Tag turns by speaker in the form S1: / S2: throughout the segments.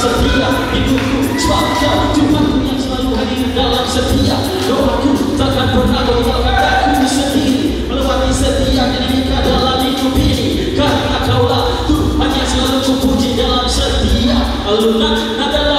S1: hidupku Sebab kau Tuhanku yang selalu hadir dalam setiap doaku Takkan pernah tinggalkan aku sendiri Melewati setiap dinamika dalam hidup ini Karena kaulah Tuhan yang selalu kupuji dalam setiap alunan nada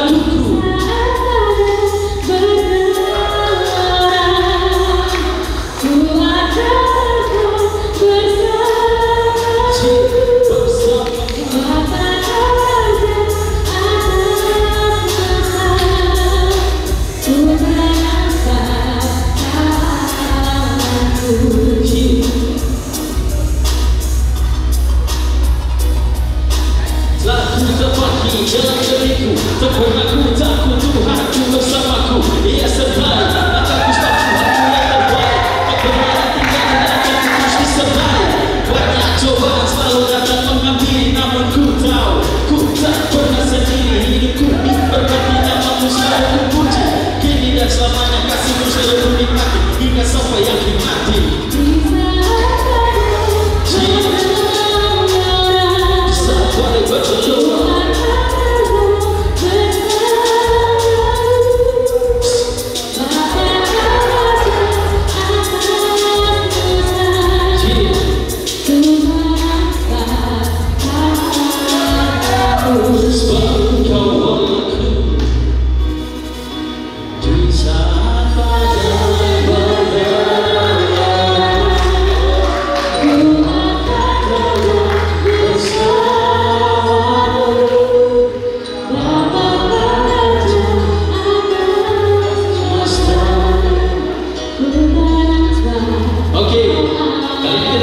S1: Lagu terpaki dalam diriku Tak pernah ku takut Tuhanku bersamaku Ia Akan ku stop Tuhanku yang terbaik Tak pernah tinggal akan ku terus disertai Banyak cobaan selalu datang menghampiri Namun ku tahu Ku tak pernah sendiri Hidupku diberkati namamu selalu ku puji Kini dan selamanya kasihmu selalu nikmati Hingga sampai akhir mati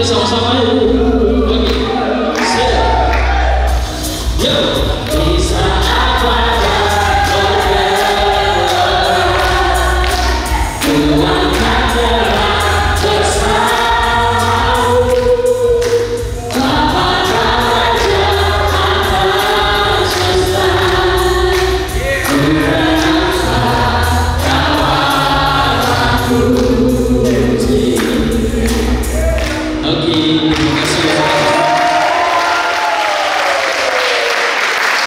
S1: sama-sama ya. Okey, siap. Yo,